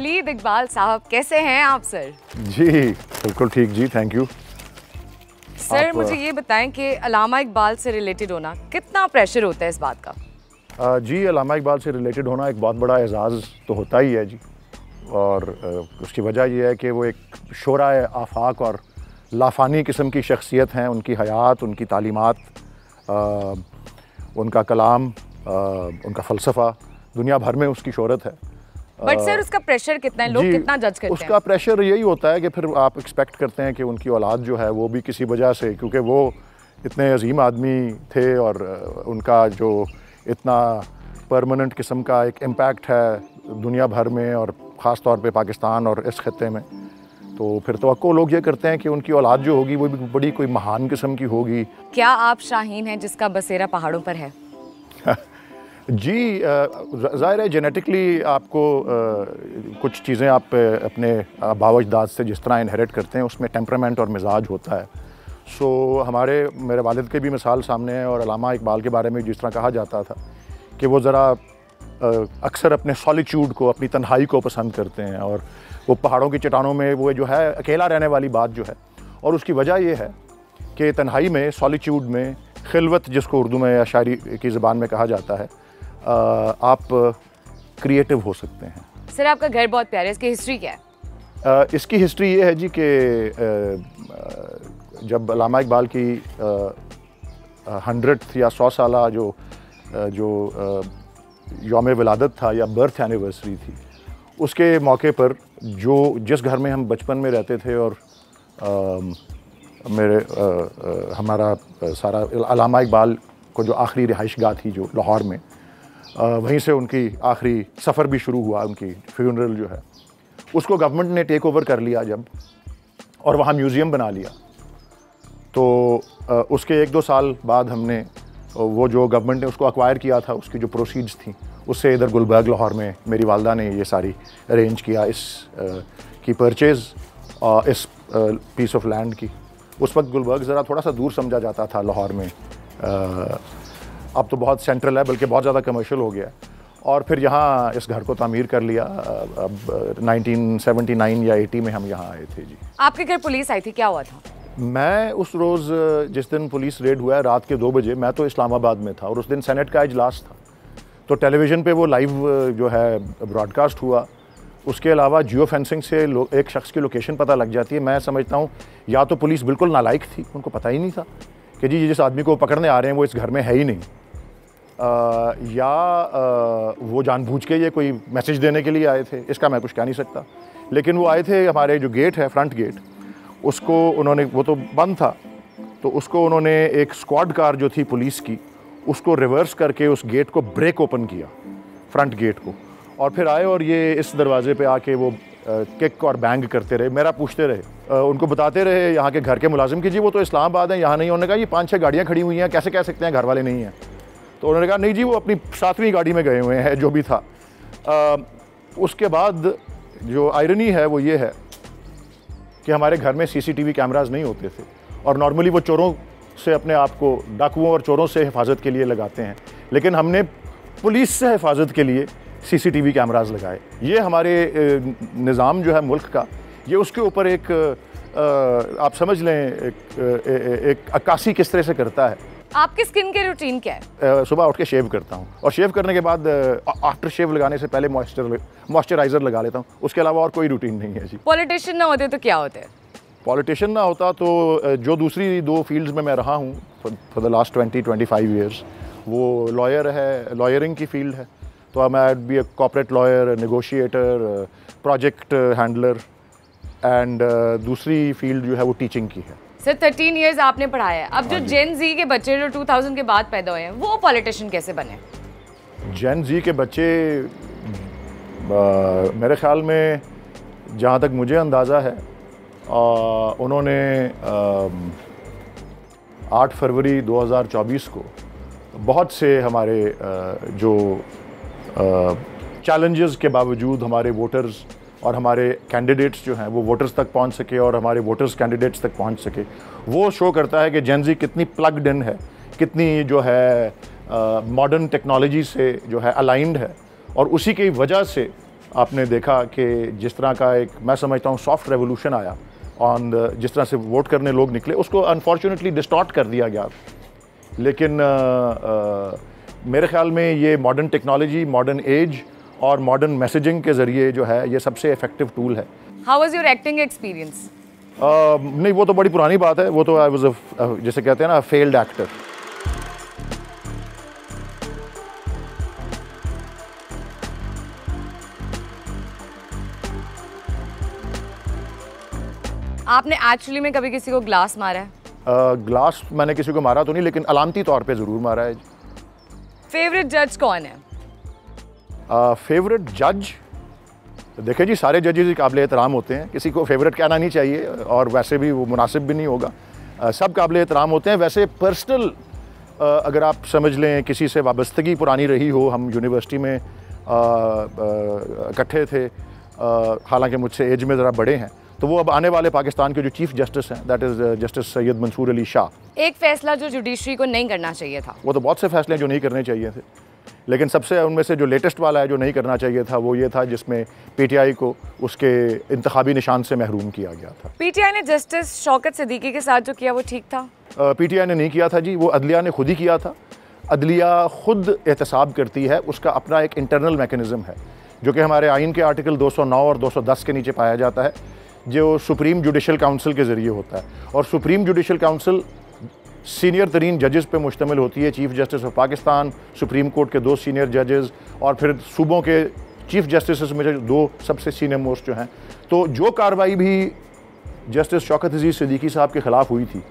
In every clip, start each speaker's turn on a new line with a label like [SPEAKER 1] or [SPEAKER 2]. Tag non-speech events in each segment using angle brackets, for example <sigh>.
[SPEAKER 1] वलीद इकबाल साहब कैसे हैं आप सर?
[SPEAKER 2] जी बिल्कुल ठीक जी थैंक यू
[SPEAKER 1] सर
[SPEAKER 2] आप-
[SPEAKER 1] मुझे ये बताएँ कि अलामा इकबाल से रिलेटेड होना कितना प्रेशर होता है इस बात का?
[SPEAKER 2] अ, जी अलामा इकबाल से रिलेटेड होना एक बहुत बड़ा एजाज़ तो होता ही है जी। और उसकी वजह यह है कि वो एक शरा आफाक और लाफानी किस्म की शख्सियत हैं उनकी हयात उनकी तालीमात उनका कलाम अ, उनका फ़लसफ़ा दुनिया भर में उसकी शहरत है।
[SPEAKER 1] बट सर उसका प्रेशर कितना है? लोग कितना जज करते
[SPEAKER 2] उसका
[SPEAKER 1] हैं?
[SPEAKER 2] प्रेशर यही होता है कि फिर आप एक्सपेक्ट करते हैं कि उनकी औलाद जो है वो भी किसी वजह से क्योंकि वो इतने अजीम आदमी थे और उनका जो इतना परमानेंट किस्म का एक इम्पैक्ट है दुनिया भर में और ख़ास तौर पे पाकिस्तान और इस खत्े में। तो फिर तो लोग ये करते हैं कि उनकी औलाद जो होगी वो भी बड़ी कोई महान किस्म की होगी।
[SPEAKER 1] क्या आप शाहीन हैं जिसका बसेरा पहाड़ों पर है? <laughs>
[SPEAKER 2] जी ज़ाहिर है जेनेटिकली आपको अ, कुछ चीज़ें आप अपने बावजदाद से जिस तरह इनहेरिट करते हैं उसमें टेम्परामेंट और मिजाज होता है। सो हमारे मेरे वालिद के भी मिसाल सामने है और अलामा इकबाल के बारे में जिस तरह कहा जाता था कि वो ज़रा अक्सर अपने सॉलिट्यूड को अपनी तन्हाई को पसंद करते हैं और वो पहाड़ों की चट्टानों में वो जो है अकेला रहने वाली बात जो है। और उसकी वजह ये है कि तन्हाई में सॉलिट्यूड में खिलवत जिसको उर्दू में या शायरी की ज़बान में कहा जाता है आप क्रिएटिव हो सकते हैं।
[SPEAKER 1] सर आपका घर बहुत प्यारा है इसकी हिस्ट्री क्या है?
[SPEAKER 2] इसकी हिस्ट्री ये है जी कि जब अलामा इकबाल की हंड्रेड या सौ साल जो जो योम विलादत था या बर्थ एनिवर्सरी थी उसके मौके पर जो जिस घर में हम बचपन में रहते थे और अम, मेरे अ, अ, हमारा सारा अलामा इकबाल को जो आखिरी रिहाइश गाह थी जो लाहौर में वहीं से उनकी आखिरी सफ़र भी शुरू हुआ उनकी फ्यूनरल जो है। उसको गवर्नमेंट ने टेक ओवर कर लिया जब और वहाँ म्यूज़ियम बना लिया। तो उसके एक दो साल बाद हमने वो जो गवर्नमेंट ने उसको अक्वायर किया था उसकी जो प्रोसीड्स थी उससे इधर गुलबर्ग लाहौर में मेरी वालदा ने ये सारी अरेंज किया इस अ, की परचेज़ इस पीस ऑफ़ लैंड की। उस वक्त गुलबर्ग ज़रा थोड़ा सा दूर समझा जाता था लाहौर में अ, अब तो बहुत सेंट्रल है बल्कि बहुत ज़्यादा कमर्शियल हो गया है। और फिर यहाँ इस घर को तामीर कर लिया। अब 1979 या 80 में हम यहाँ आए थे जी।
[SPEAKER 1] आपके घर पुलिस आई थी क्या हुआ था?
[SPEAKER 2] मैं उस रोज़ जिस दिन पुलिस रेड हुआ है रात के दो बजे मैं तो इस्लामाबाद में था और उस दिन सेनेट का इजलास था। तो टेलीविज़न पे वो लाइव जो है ब्रॉडकास्ट हुआ। उसके अलावा जियो फेंसिंग से एक शख्स की लोकेशन पता लग जाती है। मैं समझता हूँ या तो पुलिस बिल्कुल नालायक थी उनको पता ही नहीं था कि जी जिस आदमी को पकड़ने आ रहे हैं वो इस घर में है ही नहीं। या वो जानबूझ के ये कोई मैसेज देने के लिए आए थे, इसका मैं कुछ कह नहीं सकता। लेकिन वो आए थे, हमारे जो गेट है फ्रंट गेट उसको उन्होंने, वो तो बंद था तो उसको उन्होंने एक स्क्वाड कार जो थी पुलिस की, उसको रिवर्स करके उस गेट को ब्रेक ओपन किया फ्रंट गेट को। और फिर आए और ये इस दरवाजे पे आके वो किक और बैंग करते रहे, मेरा पूछते रहे उनको बताते रहे, यहाँ के घर के मुलाजिम की जी वो तो इस्लामाबाद है, यहाँ नहीं उन्होंने कहा, ये पाँच छः गाड़ियाँ खड़ी हुई हैं, कैसे कह सकते हैं, घर वाले नहीं हैं? तो उन्होंने कहा नहीं जी वो अपनी सातवीं गाड़ी में गए हुए हैं जो भी था। अ, उसके बाद जो आयरनी है वो ये है कि हमारे घर में सीसीटीवी कैमराज नहीं होते थे और नॉर्मली वो चोरों से अपने आप को डाकुओं और चोरों से हिफाजत के लिए लगाते हैं। लेकिन हमने पुलिस से हिफाजत के लिए सीसीटीवी कैमराज लगाए। ये हमारे निज़ाम जो है मुल्क का ये उसके ऊपर एक आप समझ लें एक, अ, ए- एक अक्कासी किस तरह से करता है।
[SPEAKER 1] आपकी स्किन के रूटीन क्या है?
[SPEAKER 2] सुबह उठ के शेव करता हूँ। और शेव करने के बाद आफ्टर शेव लगाने से पहले मॉइस्चर मॉइस्चराइज़र लगा लेता हूँ। उसके अलावा और कोई रूटीन नहीं है जी।
[SPEAKER 1] पॉलिटिशियन ना होते तो क्या होते?
[SPEAKER 2] पॉलिटिशियन ना होता तो जो दूसरी दो फील्ड्स में मैं रहा हूँ for the last twenty twenty five years वो लॉयर है लॉयरिंग की फ़ील्ड है। तो मैं be a corporate lawyer negotiator project handler and दूसरी फ़ील्ड जो है वो टीचिंग की है।
[SPEAKER 1] सर थर्टीन ईयर्स आपने पढ़ाया है। अब जो जेन जी। के बच्चे जो 2000 के बाद पैदा हुए हैं वो पॉलिटिशियन कैसे बने?
[SPEAKER 2] जैन जी के बच्चे मेरे ख्याल में जहाँ तक मुझे अंदाज़ा है अ, उन्होंने आठ फरवरी 2024 को बहुत से हमारे अ, जो चैलेंजेस के बावजूद हमारे वोटर्स और हमारे कैंडिडेट्स जो हैं वो वोटर्स तक पहुँच सके और हमारे वोटर्स कैंडिडेट्स तक पहुँच सके। वो शो करता है कि जेनजी कितनी प्लग्ड इन है कितनी जो है मॉडर्न टेक्नोलॉजी से जो है अलाइंड है। और उसी की वजह से आपने देखा कि जिस तरह का एक मैं समझता हूँ सॉफ्ट रेवोल्यूशन आया। ऑन जिस तरह से वोट करने लोग निकले उसको अनफॉर्चुनेटली डिस्टॉर्ट कर दिया गया। लेकिन आ, आ, मेरे ख्याल में ये मॉडर्न टेक्नोलॉजी मॉडर्न एज और मॉडर्न मैसेजिंग के ज़रिए जो है ये सबसे इफ़ेक्टिव टूल है।
[SPEAKER 1] How was your acting experience
[SPEAKER 2] नहीं वो तो बड़ी पुरानी बात है। वो तो आई वाज जैसे कहते हैं ना फेल्ड एक्टर
[SPEAKER 1] आपने एक्चुअली में कभी किसी को ग्लास मारा है?
[SPEAKER 2] ग्लास मैंने किसी को मारा तो नहीं लेकिन अलामती तौर पे ज़रूर मारा है।
[SPEAKER 1] फेवरेट जज कौन है?
[SPEAKER 2] फेवरेट जज देखें जी सारे जजेज काबिल एहतराम होते हैं। किसी को फेवरेट कहना नहीं चाहिए और वैसे भी वो मुनासिब भी नहीं होगा। uh, सब काबिल एहतराम होते हैं। वैसे पर्सनल अगर आप समझ लें किसी से वाबस्तगी पुरानी रही हो हम यूनिवर्सिटी में इकट्ठे थे हालाँकि मुझसे एज में ज़रा बड़े हैं तो वो अब आने वाले पाकिस्तान के जो चीफ जस्टिस हैं that is justice Syed Mansoor Ali Shah.
[SPEAKER 1] एक फैसला जो जुडिशरी को नहीं करना चाहिए था।
[SPEAKER 2] वो तो बहुत से फैसले जो नहीं करने चाहिए थे। लेकिन सबसे उनमें से जो लेटेस्ट वाला है जो नहीं करना चाहिए था वो ये था जिसमें पीटीआई को उसके इंतबी निशान से महरूम किया गया था।
[SPEAKER 1] पीटीआई ने जस्टिस शौकत सिद्दीकी के साथ जो किया वो ठीक था?
[SPEAKER 2] पीटीआई ने नहीं किया था जी वो अदलिया ने खुद ही किया था। अदलिया खुद एहतसाब करती है उसका अपना एक इंटरनल मेकनिज़म है जो कि हमारे आइन के आर्टिकल 209 और 210 के नीचे पाया जाता है जो सुप्रीम जुडिशल काउंसिल के ज़रिए होता है। और सुप्रीम जुडिशल काउंसिल सीनियर तरीन जजेस पे मुश्तमिल होती है chief justice of Pakistan supreme court के दो सीनियर जजेस और फिर सूबों के चीफ जस्टिस में जो दो सबसे सीनियर मोस्ट जो हैं। तो जो कार्रवाई भी जस्टिस शौकत अज़ीज़ सिद्दीकी साहब के ख़िलाफ़ हुई थी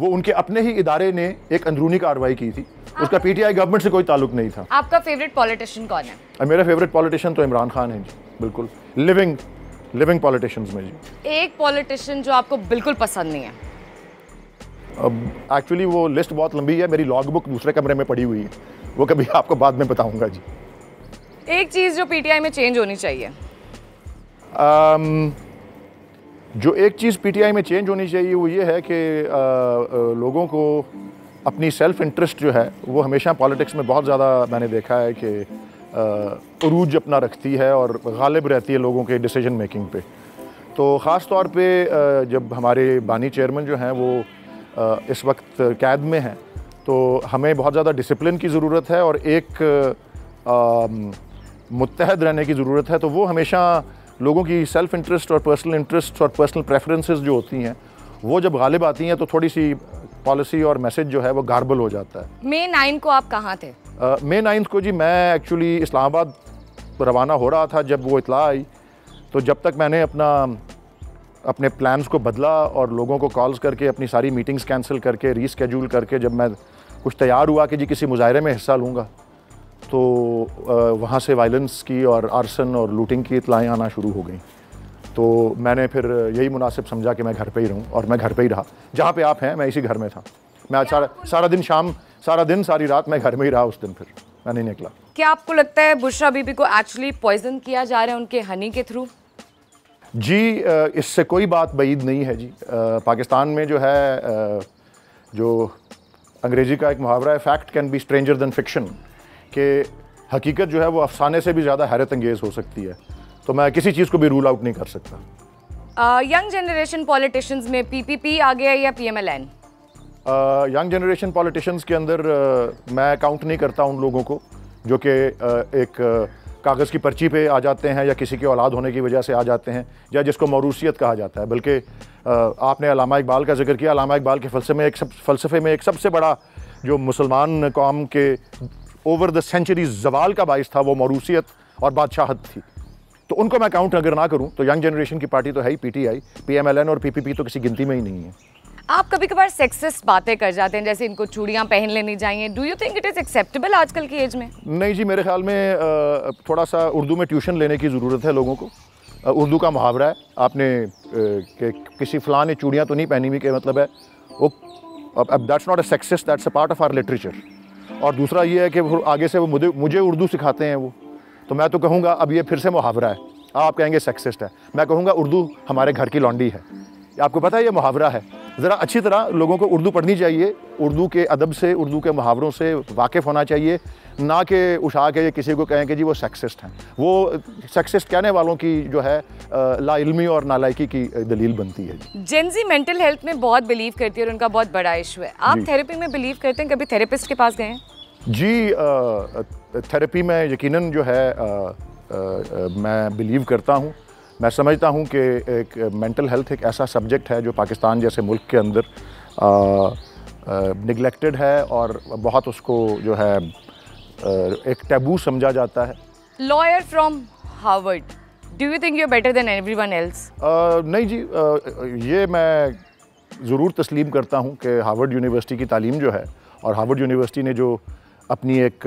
[SPEAKER 2] वो उनके अपने ही इदारे ने एक अंदरूनी कार्रवाई की थी। उसका पीटीआई गवर्नमेंट से कोई ताल्लुक नहीं था।
[SPEAKER 1] आपका फेवरेट पॉलिटिशियन कौन है?
[SPEAKER 2] मेरा फेवरेट पॉलिटिशियन तो इमरान खान है जी बिल्कुल। लिविंग लिविंग पॉलिटिशियंस में जी।
[SPEAKER 1] एक पॉलिटिशियन जो आपको बिल्कुल पसंद नहीं है।
[SPEAKER 2] एक्चुअली वो लिस्ट बहुत लंबी है मेरी लॉग बुक दूसरे कमरे में पड़ी हुई है। वो कभी आपको बाद में बताऊँगा जी।
[SPEAKER 1] एक चीज़ जो पीटीआई में चेंज होनी चाहिए।
[SPEAKER 2] um, जो एक चीज़ पीटीआई में चेंज होनी चाहिए वो ये है कि लोगों को अपनी सेल्फ इंटरेस्ट जो है वो हमेशा पॉलिटिक्स में बहुत ज़्यादा मैंने देखा है कि अरूज अपना रखती है और गालिब रहती है लोगों के डिसीज़न मेकिंग पे। तो ख़ास तौर पे जब हमारे बानी चेयरमैन जो हैं वो इस वक्त कैद में हैं तो हमें बहुत ज़्यादा डिसिप्लिन की ज़रूरत है और एक मुतहद रहने की ज़रूरत है तो वो हमेशा लोगों की सेल्फ़ इंटरेस्ट और पर्सनल इंटरेस्ट और पर्सनल प्रेफरेंसेस जो होती हैं वो जब गालिब आती हैं तो थोड़ी सी पॉलिसी और मैसेज जो है वो गार्बल हो जाता है।
[SPEAKER 1] मे नाइन को आप कहाँ थे?
[SPEAKER 2] मे नाइन्थ को जी मैं एक्चुअली इस्लामाबाद रवाना हो रहा था जब वो इतला आई तो जब तक मैंने अपना अपने प्लान्स को बदला और लोगों को कॉल्स करके अपनी सारी मीटिंग्स कैंसिल करके रीस्केड्यूल करके जब मैं कुछ तैयार हुआ कि जी किसी मुजाहरे में हिस्सा लूँगा तो वहाँ से वायलेंस की और आर्सन और लूटिंग की इतलाएँ आना शुरू हो गई। तो मैंने फिर यही मुनासिब समझा कि मैं घर पे ही रहूँ और मैं घर पे ही रहा। जहाँ पे आप हैं मैं इसी घर में था। मैं आज सारा सारा दिन शाम सारा दिन सारी रात मैं घर में ही रहा उस दिन फिर। मैं नहीं निकला।
[SPEAKER 1] क्या आपको लगता है बुशरा बीबी को एक्चुअली पॉइजन किया जा रहा है उनके हनी के थ्रू
[SPEAKER 2] जी इससे कोई बात बईद नहीं है जी। पाकिस्तान में जो है जो अंग्रेज़ी का एक मुहावरा है fact can be stranger than fiction कि हकीकत जो है वो अफसाने से भी ज़्यादा हैरत अंगेज़ हो सकती है। तो मैं किसी चीज़ को भी रूल आउट नहीं कर सकता।
[SPEAKER 1] यंग जनरेशन पॉलिटिशियंस में पीपीपी आ गया या पीएमएलएन
[SPEAKER 2] यंग जनरेशन पॉलिटिशियंस के अंदर uh, मैं काउंट नहीं करता उन लोगों को जो कि uh, एक uh, कागज़ की पर्ची पे आ जाते हैं या किसी के औलाद होने की वजह से आ जाते हैं या जिसको मरूसियत कहा जाता है। बल्कि आपने अलामा इकबाल का ज़िक्र किया। अलामा इकबाल के फ़लसफे में एक सब, फ़लसफ़े में एक सबसे बड़ा जो मुसलमान कौम के ओवर द सेंचुरी जवाल का बायस था, वो मरूसियत और बादशाहत थी। तो उनको मैं काउंट अगर ना करूँ तो यंग जनरेशन की पार्टी तो है ही पीटीआई पीएमएलएन और पीपीपी तो किसी गिनती में ही नहीं है।
[SPEAKER 1] आप कभी कभार सेक्सिस्ट बातें कर जाते हैं, जैसे इनको चूड़ियाँ पहन लेनी चाहिए do you think it is acceptable आजकल की एज में?
[SPEAKER 2] नहीं जी, मेरे ख्याल में थोड़ा सा उर्दू में ट्यूशन लेने की ज़रूरत है लोगों को। उर्दू का मुहावरा है। आपने कि, किसी फ़लाँ ने चूड़ियाँ तो नहीं पहनी हुई, के मतलब है, वो, अब that's not a sexist that's a part of our literature और दूसरा ये है कि आगे से वो मुझे मुझे उर्दू सिखाते हैं वो। तो मैं तो कहूँगा, अब ये फिर से मुहावरा है। आप कहेंगे सेक्सिस्ट है। मैं कहूँगा, उर्दू हमारे घर की लॉन्डी है। आपको पता है ये मुहावरा है। ज़रा अच्छी तरह लोगों को उर्दू पढ़नी चाहिए। उर्दू के अदब से उर्दू के मुहावरों से वाकिफ़ होना चाहिए। ना कि उठा के किसी को कहें कि जी वो सेक्सिस्ट हैं। वो सेक्सिस्ट कहने वालों की जो है लाइलमी और नालायकी की दलील बनती है
[SPEAKER 1] जेंजी मेंटल हेल्थ में बहुत बिलीव करती है और उनका बहुत बड़ा इशू है। आप थेरेपी में बिलीव करते हैं? कभी थेरेपिस्ट के पास गए हैं?
[SPEAKER 2] जी थेरेपी में यकीनन जो है आ, आ, मैं बिलीव करता हूँ। मैं समझता हूँ कि एक मेंटल हेल्थ एक ऐसा सब्जेक्ट है जो पाकिस्तान जैसे मुल्क के अंदर निगलेक्टेड है और बहुत उसको जो है एक टैबू समझा जाता है।
[SPEAKER 1] Lawyer from Harvard do you think you better than everyone else
[SPEAKER 2] नहीं जी uh, ये मैं ज़रूर तस्लीम करता हूँ कि हार्वर्ड यूनिवर्सिटी की तालीम जो है और हार्वर्ड यूनिवर्सिटी ने जो अपनी एक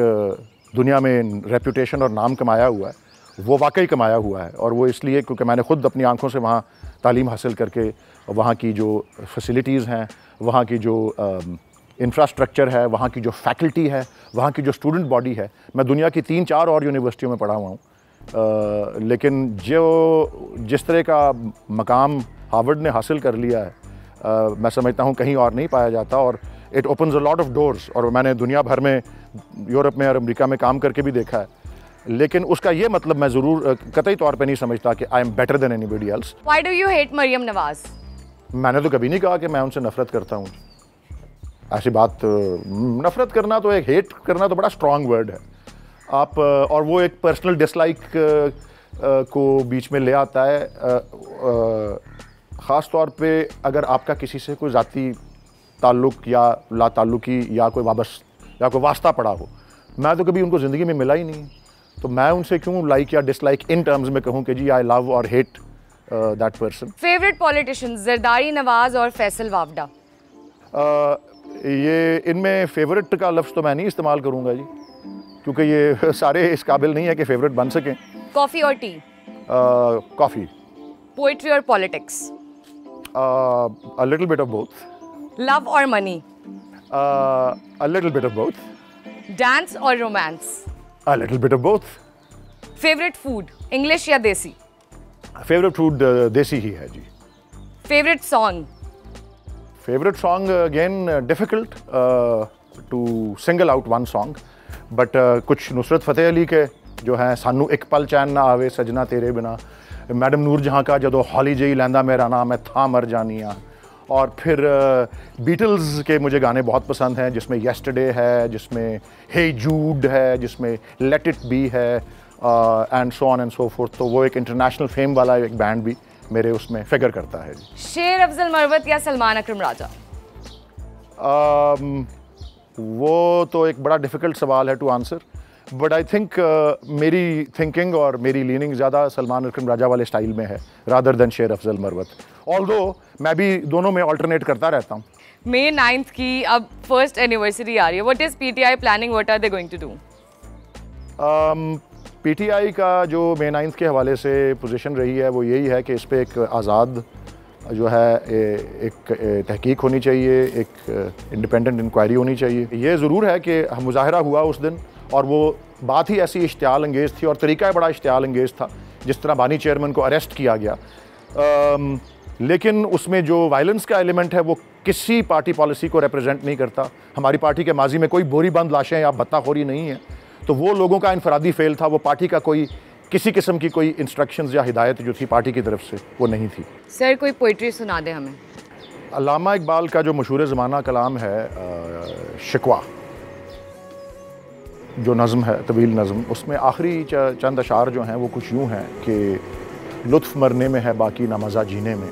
[SPEAKER 2] दुनिया में रेपूटेशन और नाम कमाया हुआ है वो वाकई कमाया हुआ है और वो इसलिए क्योंकि मैंने ख़ुद अपनी आँखों से वहाँ तालीम हासिल करके वहाँ की जो फैसिलिटीज़ हैं वहाँ की जो इंफ्रास्ट्रक्चर है वहाँ की जो फैकल्टी है वहाँ की जो स्टूडेंट बॉडी है मैं दुनिया की तीन चार और यूनिवर्सिटियों में पढ़ा हुआ हूँ। लेकिन जो जिस तरह का मकाम हार्वर्ड ने हासिल कर लिया है आ, मैं समझता हूँ कहीं और नहीं पाया जाता और it opens a lot of doors और मैंने दुनिया भर में यूरोप में और अमेरिका में काम करके भी देखा है। लेकिन उसका ये मतलब मैं ज़रूर कतई तौर पे नहीं समझता कि I am better than anybody else
[SPEAKER 1] why do you hate Maryam Nawaz
[SPEAKER 2] मैंने तो कभी नहीं कहा कि मैं उनसे नफरत करता हूँ। ऐसी बात नफरत करना तो एक हेट करना तो बड़ा स्ट्रॉन्ग वर्ड है। आप और वो एक पर्सनल डिसलाइक को बीच में ले आता है। ख़ास तौर पे अगर आपका किसी से कोई ज़ाती ताल्लुक़ या ला ताल्लुकी या कोई वाबस या कोई वास्ता पड़ा हो मैं तो कभी उनको ज़िंदगी में मिला ही नहीं। तो मैं उनसे क्यों लाइक या डिसलाइक इन टर्म्स में कहूँ कि जी आई लव और hate that person
[SPEAKER 1] favourite politician Zardari Nawaz और फैसल वावडा
[SPEAKER 2] uh, ये इनमें फेवरेट का लफ्ज़ तो मैं नहीं इस्तेमाल करूँगा जी क्योंकि ये <laughs> सारे इस काबिल नहीं है कि फेवरेट बन सकें।
[SPEAKER 1] कॉफ़ी और टी
[SPEAKER 2] कॉफ़ी
[SPEAKER 1] पोइट्री और politics
[SPEAKER 2] a little bit of both
[SPEAKER 1] love और money
[SPEAKER 2] a little bit of both
[SPEAKER 1] dance और romance
[SPEAKER 2] A little bit of both.
[SPEAKER 1] Favorite food, English या देसी?
[SPEAKER 2] Favorite food uh, देसी ही है जी.
[SPEAKER 1] Favorite song?
[SPEAKER 2] Favorite song uh, again uh, difficult uh, to single out one song, but uh, कुछ नुसरत फ़तेह अली के जो हैं सानू एक पल चैन ना आवे सजना तेरे बिना मैडम नूर जहाँ का जदों हौली जही लैंदा मेरा नाम मैं था मर जानी हाँ और फिर बीटल्स के मुझे गाने बहुत पसंद हैं जिसमें येस्टरडे है जिसमें हे जूड है जिसमें लेट इट बी है and so on and so forth तो वो एक इंटरनेशनल फेम वाला एक बैंड भी मेरे उसमें फिगर करता है।
[SPEAKER 1] शेर अफजल मरवत या सलमान अकरम राजा?
[SPEAKER 2] um, वो तो एक बड़ा डिफ़िकल्ट सवाल है to answer but I think मेरी थिंकिंग और मेरी लीनिंग ज़्यादा सलमान अकरम राजा वाले स्टाइल में है रादर देन शेर अफजल मरवत ऑल दो मैं भी दोनों में ऑल्टरनेट करता रहता हूँ।
[SPEAKER 1] मे नाइन्थ की अब फ़र्स्ट एनिवर्सरी आ रही है। What is P T I planning what are they going to do
[SPEAKER 2] PTI का जो मे नाइन्थ के हवाले से पोजिशन रही है वो यही है कि इस पर एक आज़ाद जो है एक तहकीक होनी चाहिए एक इंडिपेंडेंट इंक्वायरी होनी चाहिए। ये ज़रूर है कि मुजाहरा हुआ उस दिन और वो बात ही ऐसी इश्तियाल अंगेज़ थी और तरीका बड़ा इश्तियाल अंगेज़ था जिस तरह बानी चेयरमैन को अरेस्ट किया गया। लेकिन उसमें जो वायलेंस का एलिमेंट है वो किसी पार्टी पॉलिसी को रिप्रेजेंट नहीं करता। हमारी पार्टी के माजी में कोई बोरी बंद लाशें या भत्ताखोरी नहीं है। तो वो लोगों का इनफरादी फेल था वो पार्टी का कोई किसी किस्म की कोई इंस्ट्रक्शंस या हिदायत जो थी पार्टी की तरफ़ से वो नहीं थी।
[SPEAKER 1] सर कोई पोइट्री सुना दे हमें।
[SPEAKER 2] अलामा इकबाल का जो मशहूर ज़माना कलाम है शिकवा जो नज़म है, तवील नज़म, उसमें आखिरी चंद अशार जो हैं, वो कुछ यूँ हैं कि लुत्फ़ मरने में है, बाकी ना मज़ा जीने में।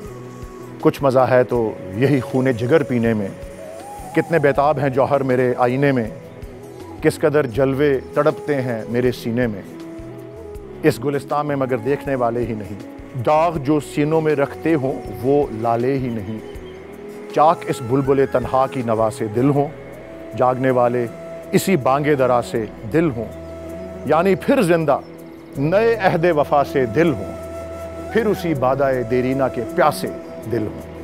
[SPEAKER 2] कुछ मज़ा है तो यही खून जिगर पीने में। कितने बेताब हैं जौहर मेरे आईने में। किस कदर जलवे तड़पते हैं मेरे सीने में। इस गुलिस्तान में मगर देखने वाले ही नहीं। दाग जो सीनों में रखते हों, वो लाले ही नहीं। चाक इस बुलबुल तनहा की नवा से दिल हों। जागने वाले इसी बांगे दरा से दिल हूँ। यानी फिर ज़िंदा, नए अहद वफा से दिल हूँ। फिर उसी बादाए देरीना के प्यासे दिल हों।